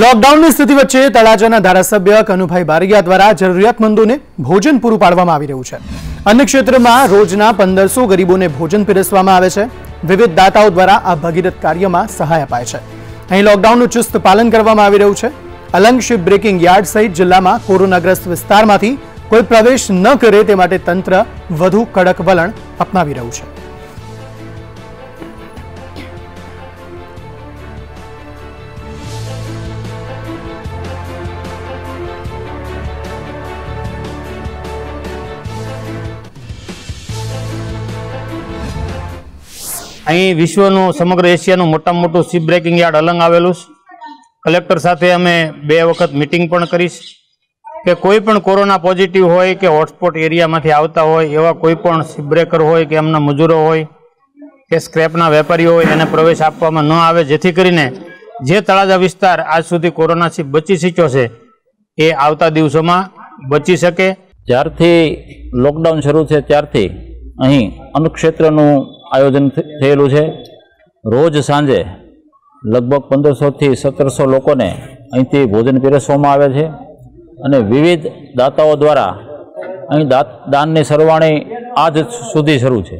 લોકડાઉનની સ્થિતિ વચ્ચે તળાજાના ધારાસભ્ય કનુભાઈ બારગિયા દ્વારા જરૂરિયાતમંદોને ભોજન પૂરું પાડવામાં આવી રહ્યું છે. અન્ય ક્ષેત્રમાં રોજના પંદરસો ગરીબોને ભોજન પીરસવામાં આવે છે. વિવિધ દાતાઓ દ્વારા આ ભગીરથ કાર્યમાં સહાય અપાય છે. અહીં લોકડાઉનનું ચુસ્ત પાલન કરવામાં આવી રહ્યું છે. અલંગ શિપ બ્રેકિંગ યાર્ડ સહિત જિલ્લામાં કોરોનાગ્રસ્ત વિસ્તારમાંથી કોઈ પ્રવેશ ન કરે તે માટે તંત્ર વધુ કડક વલણ અપનાવી રહ્યું છે. અહીં વિશ્વનું સમગ્ર એશિયાનું મોટામાં મોટું શિપ બ્રેકિંગ યાર્ડ અલંગ આવેલું છે. કલેક્ટર સાથે અમે બે વખત મિટિંગ પણ કરીશ કે કોઈ પણ કોરોના પોઝિટિવ હોય કે હોટસ્પોટ એરિયામાંથી આવતા હોય, એવા કોઈ પણ શિપ બ્રેકર હોય કે એમના મજૂરો હોય, કે સ્ક્રેપના વેપારીઓ હોય, એને પ્રવેશ આપવામાં ન આવે. જેથી કરીને જે તળાજા વિસ્તાર આજ સુધી કોરોનાથી બચી શક્યો છે, એ આવતા દિવસોમાં બચી શકે. જ્યારથી લોકડાઉન શરૂ છે, ત્યારથી અહીં અન્નક્ષેત્રનું આયોજન થયેલું છે. રોજ સાંજે લગભગ પંદરસોથી સત્તરસો લોકોને અહીંથી ભોજન પીરસવામાં આવે છે અને વિવિધ દાતાઓ દ્વારા અહીં દાનની સરવાણી આજ સુધી શરૂ છે.